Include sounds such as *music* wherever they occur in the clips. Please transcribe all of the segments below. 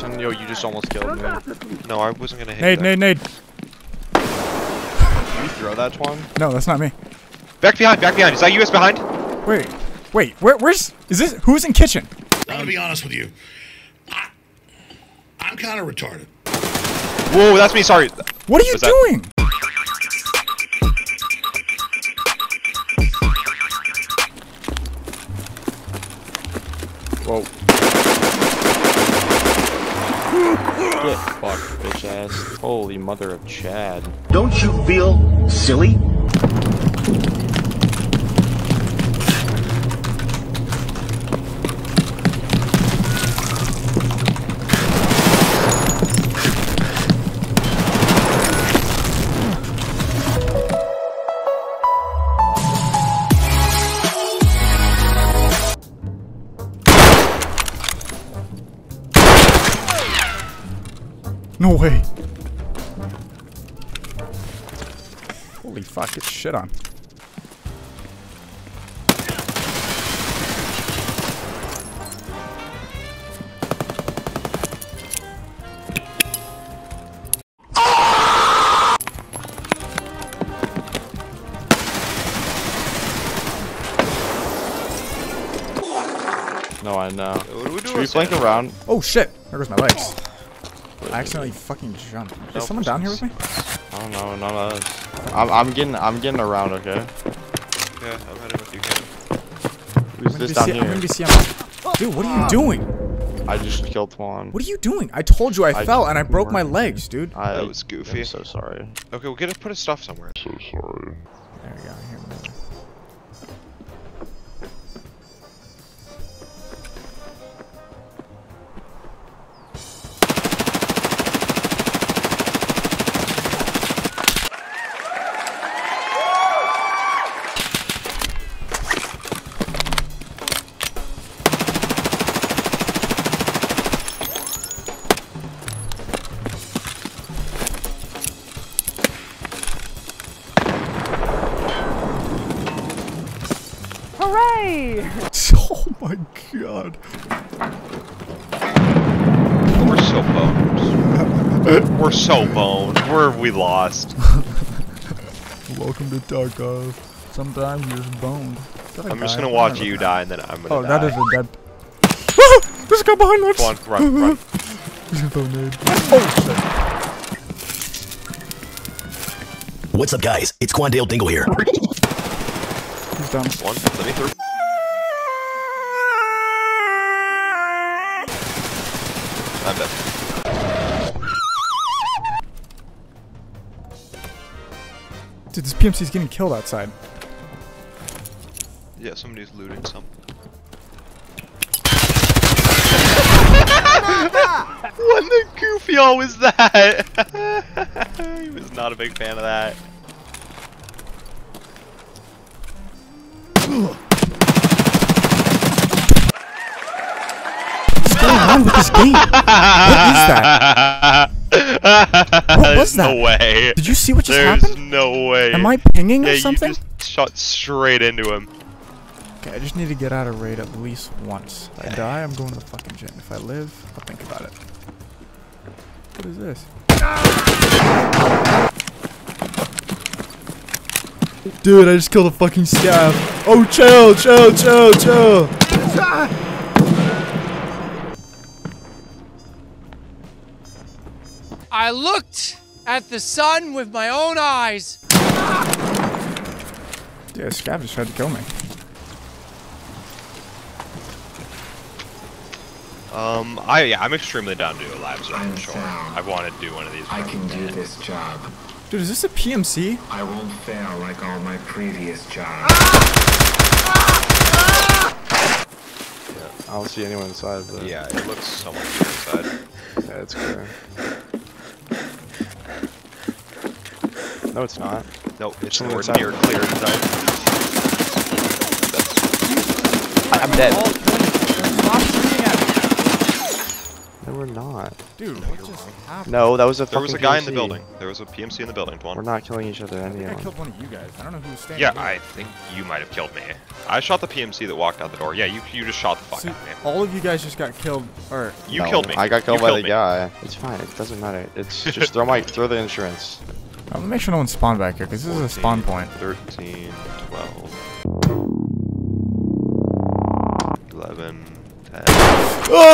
person. Yo, you just almost killed me. No, I wasn't gonna hit Nade, you. nade, nade. Did you throw that one? No, that's not me. Back behind, back behind. Is that US behind? Wait, wait, where, where's, is this, who's in kitchen? I'm gonna be honest with you. I, I'm kind of retarded. Whoa, that's me. Sorry. What are you Was doing? Whoa. Fucked, bitch ass. Holy mother of Chad. Don't you feel silly? No way. Holy fuck, it's shit on. No, I know. What do we do? Should we with flank around? Oh shit, there goes my legs. I accidentally fucking jumped. Is No, someone down here with me? I don't know, none of us. I'm, I'm getting, I'm getting around, okay? Yeah, I'm heading with you, Ken. Who's this down be C- I'm here? gonna be CM. Dude, what are you doing? I just killed one. What are you doing? I told you I, I fell and I broke my legs, dude. I, That was goofy. I'm so sorry. Okay, we'll get to put his stuff somewhere. So sorry. There we go. Here we go. Hooray! *laughs* Oh my god. We're so boned. We're so boned. Where have we lost? *laughs* Welcome to Tarkov. Sometimes you're just boned. I I'm just gonna watch you die. die and then I'm gonna Oh, die. that is a dead. *laughs* Ah! There's a guy behind us. Come on, run, run. He's a nade. Oh shit. What's up, guys? It's Quandale Dingle here. Shit. He's down. One, let me through. I'm dead. Dude, this PMC's getting killed outside. Yeah, somebody's looting something. *laughs* what the goofy all was that? *laughs* he was not a big fan of that. What's going on with this game? What is that? What was that? No way. Did you see what just There's happened? no way. Am I pinging yeah, or something? you just shot straight into him. Okay, I just need to get out of raid at least once. If I die, I'm going to the fucking gym. If I live, I'll think about it. What is this? Dude, I just killed a fucking scav. Oh, chill, chill, chill, chill. I looked at the sun with my own eyes. Yeah, scav just tried to kill me. Um, I yeah, I'm extremely down to do a live zone for sure. I want to do one of these. I can do this job. Dude, is this a PMC? I won't fail like all my previous jobs. I don't see anyone inside, but Yeah, it looks so much inside. *laughs* yeah, it's clear. No, it's not. Nope, it's Someone nowhere near clear inside. I'm dead. Stop shooting at me. No, we're not. Dude, what just happened? No, that was a There was a fucking guy in the building. There was a PMC in the building, We're not killing each other, I any think I of them. killed one of you guys. I don't know who was standing Yeah, there. I think you might have killed me. I shot the PMC that walked out the door. Yeah, you you just shot the fuck See, out of me. all of you guys just got killed. Or You No, killed me. I got killed You by killed the me. guy. It's fine. It doesn't matter. It's *laughs* just throw my throw the insurance. I'm gonna make sure no one spawned back here because this is a spawn 14, point. 13, 12, 11, 10, 4, *laughs* 3, ah!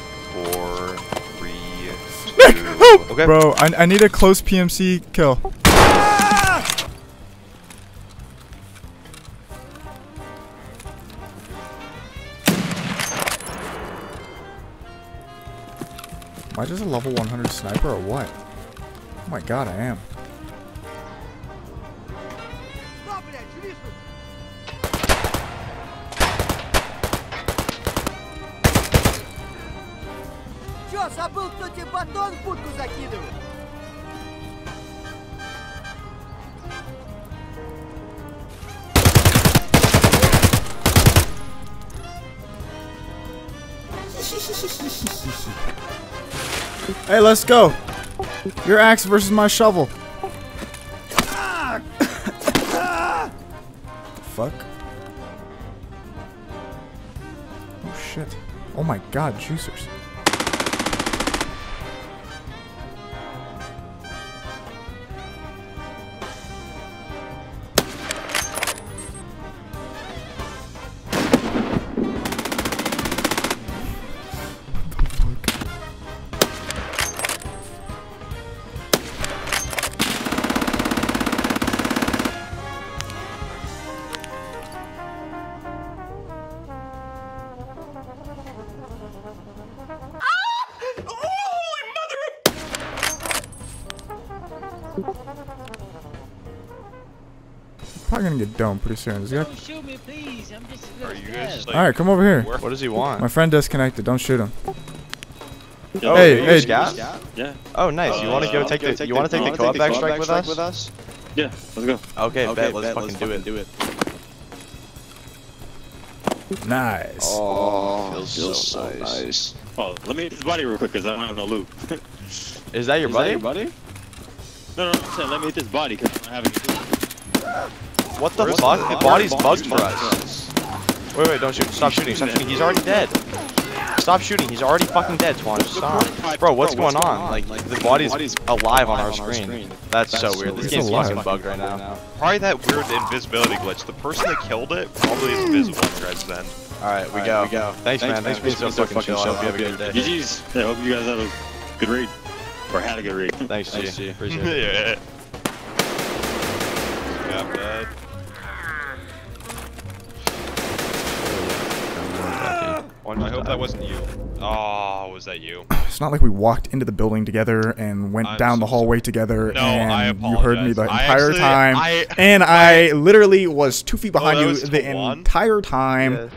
2. Okay. Bro, I, I need a close PMC kill. Am I just a level 100 sniper or what? Oh my god, I am. Чё, забыл, кто тебе батон в будку закидывает? Hey, let's go. Your axe versus my shovel. Fuck. Oh shit. Oh my god, juicers. Probably gonna get domed pretty soon. Does he have- shoot me, please. I'm just Are you guys just like. All right, come over here. What does he want? My friend disconnected. Don't shoot him. Oh, Hey, you hey. use gas? Yeah. Oh, nice. you want to uh, go take the you want to take the co-op back strike with us? Yeah, let's go. Okay, bet. Let's fucking do it. Do it. Nice. Oh, oh feels, so, nice. Oh, let me hit his body real quick because I don't have no loot. *laughs* Is that your buddy? buddy? No, no, no, I'm saying let me hit this body because I don't have any loot. What the fuck? The body's bugged for us. Wait, wait, don't shoot. Stop shooting. Stop shooting. He's already dead. Stop shooting. He's already fucking dead, Twan. Stop. Bro, what's going on? Like, the body's alive on our screen. That's so weird. This It's game's fucking bugged right now. Probably that weird invisibility glitch. The person that killed it probably is invisible in your end. Alright, we go. We go. Thanks, man. Thanks for being so fucking chill. I hope you have a good day. GG's. Yeah, hope you guys have a good read. Or had a good read. Thanks, G. Appreciate it. *laughs* I hope that wasn't you. Oh, was that you? It's not like we walked into the building together and went I'm down the so hallway together No, and I you heard me the apologize. I entire actually- time. I- and I I, literally was two feet oh, behind that you the Tawan? entire time. Yeah.